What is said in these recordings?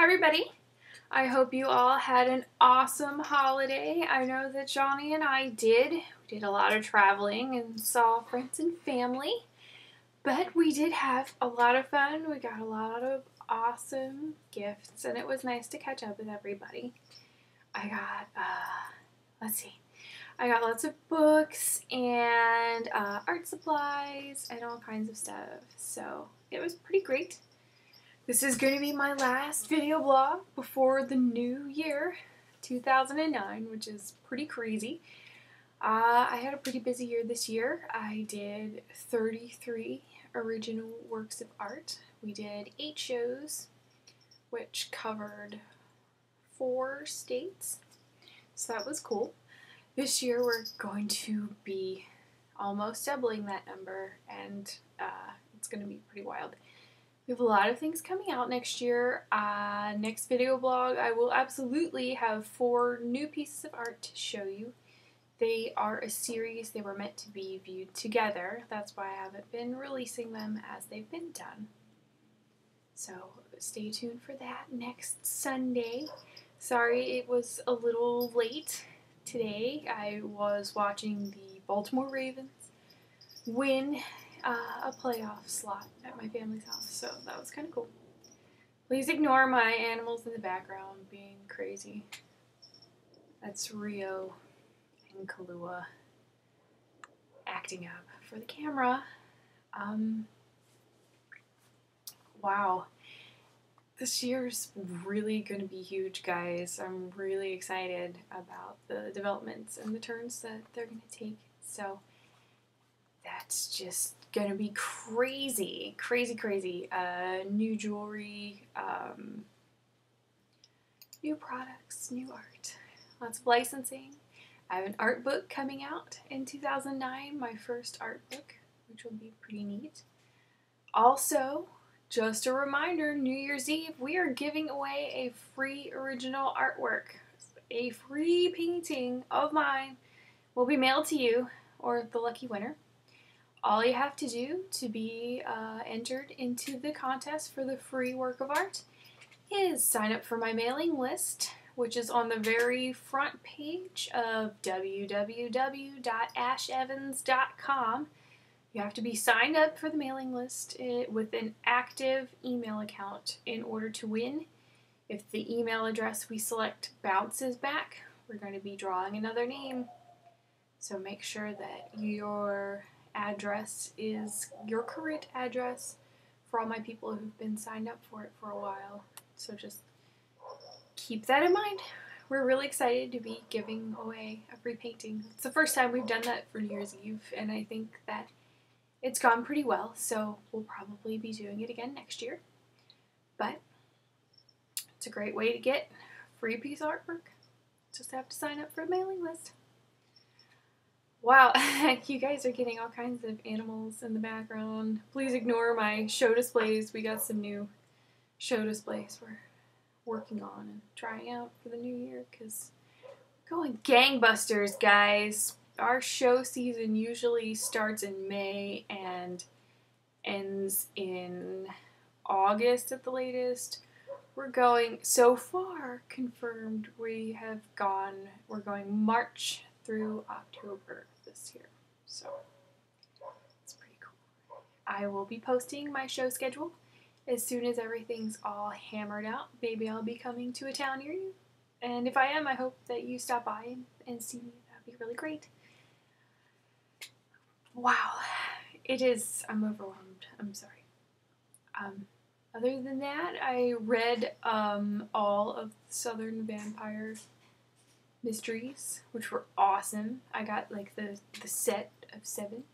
Hi, everybody. I hope you all had an awesome holiday. I know that Johnny and I did. We did a lot of traveling and saw friends and family, but we did have a lot of fun. We got a lot of awesome gifts, and it was nice to catch up with everybody. I got, uh, let's see, I got lots of books and uh, art supplies and all kinds of stuff. So it was pretty great. This is going to be my last video blog before the new year, 2009, which is pretty crazy. Uh, I had a pretty busy year this year. I did 33 original works of art. We did eight shows, which covered four states. So that was cool. This year we're going to be almost doubling that number, and uh, it's going to be pretty wild. We have a lot of things coming out next year. Uh, next video blog, I will absolutely have four new pieces of art to show you. They are a series, they were meant to be viewed together. That's why I haven't been releasing them as they've been done. So stay tuned for that next Sunday. Sorry it was a little late today. I was watching the Baltimore Ravens win uh, a playoff slot at my family's house, so that was kind of cool. Please ignore my animals in the background being crazy. That's Rio and Kalua acting up for the camera. Um, wow. This year's really going to be huge, guys. I'm really excited about the developments and the turns that they're going to take. So, that's just gonna be crazy, crazy, crazy. Uh, new jewelry, um, new products, new art, lots of licensing. I have an art book coming out in 2009, my first art book, which will be pretty neat. Also, just a reminder New Year's Eve, we are giving away a free original artwork. A free painting of mine will be mailed to you or the lucky winner all you have to do to be uh, entered into the contest for the free work of art is sign up for my mailing list, which is on the very front page of www.ashevans.com. You have to be signed up for the mailing list eh, with an active email account in order to win. If the email address we select bounces back, we're going to be drawing another name. So make sure that your address is your current address for all my people who've been signed up for it for a while. So just keep that in mind. We're really excited to be giving away a free painting. It's the first time we've done that for New Year's Eve, and I think that it's gone pretty well, so we'll probably be doing it again next year. But it's a great way to get free piece of artwork. Just have to sign up for a mailing list. Wow, you guys are getting all kinds of animals in the background. Please ignore my show displays. We got some new show displays we're working on and trying out for the new year because going gangbusters, guys. Our show season usually starts in May and ends in August at the latest. We're going so far confirmed we have gone we're going March through October this year. So it's pretty cool. I will be posting my show schedule as soon as everything's all hammered out. Maybe I'll be coming to a town near you. And if I am, I hope that you stop by and, see me. That'd be really great. Wow. It is, I'm overwhelmed. I'm sorry. Um, other than that, I read um, all of Southern Vampire mysteries, which were awesome. I got like the the set of seven.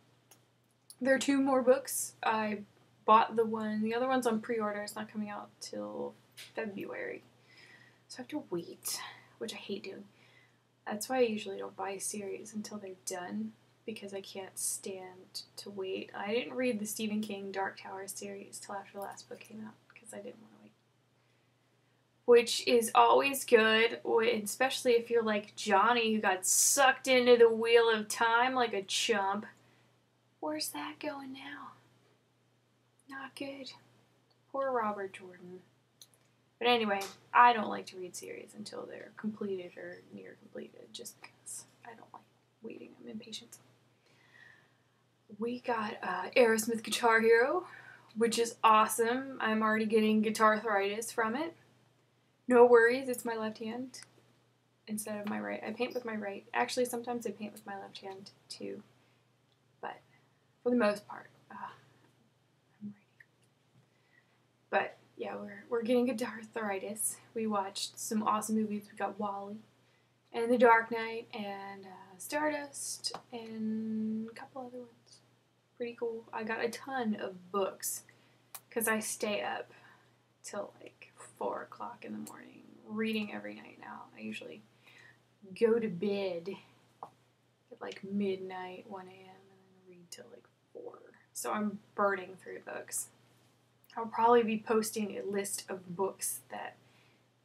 There are two more books. I bought the one. The other one's on pre-order. It's not coming out till February, so I have to wait, which I hate doing. That's why I usually don't buy a series until they're done because I can't stand to wait. I didn't read the Stephen King Dark Tower series till after the last book came out because I didn't want which is always good, especially if you're like Johnny who got sucked into the wheel of time like a chump. Where's that going now? Not good. Poor Robert Jordan. But anyway, I don't like to read series until they're completed or near completed, just because I don't like waiting. I'm impatient. We got uh, Aerosmith Guitar Hero, which is awesome. I'm already getting guitar arthritis from it. No worries, it's my left hand instead of my right. I paint with my right. Actually, sometimes I paint with my left hand too, but for the most part, uh, I'm righty. But yeah, we're we're getting guitar arthritis. We watched some awesome movies. We got WALL-E, and The Dark Knight, and uh, Stardust, and a couple other ones. Pretty cool. I got a ton of books because I stay up till like four o'clock in the morning reading every night now. I usually go to bed at like midnight, 1 a.m., and then read till like 4. So I'm burning through books. I'll probably be posting a list of books that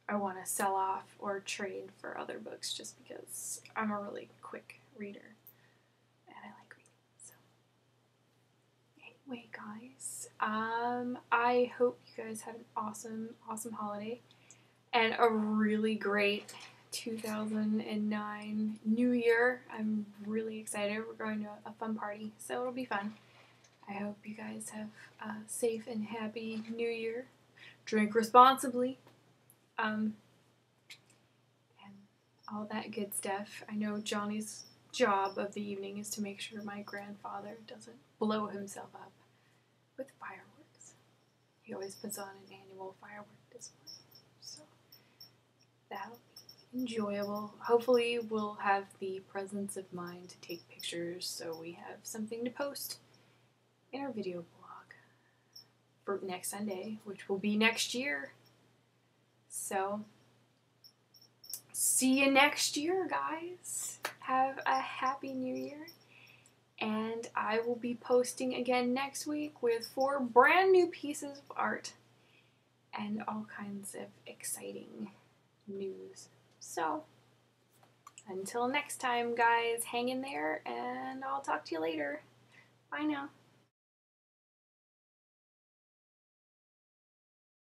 I want to sell off or trade for other books just because I'm a really quick reader and I like reading. So, anyway, guys, um, I hope you guys had an awesome, awesome holiday and a really great 2009 New Year. I'm really excited. We're going to a fun party, so it'll be fun. I hope you guys have a safe and happy New Year. Drink responsibly. Um, and all that good stuff. I know Johnny's job of the evening is to make sure my grandfather doesn't blow himself up with fireworks. He always puts on an annual firework display. So that'll be enjoyable. Hopefully, we'll have the presence of mind to take pictures so we have something to post in our video blog for next Sunday, which will be next year. So, see you next year, guys. Have a happy new year. And I will be posting again next week with four brand new pieces of art and all kinds of exciting news. So, until next time, guys, hang in there and I'll talk to you later. Bye now.